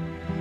you.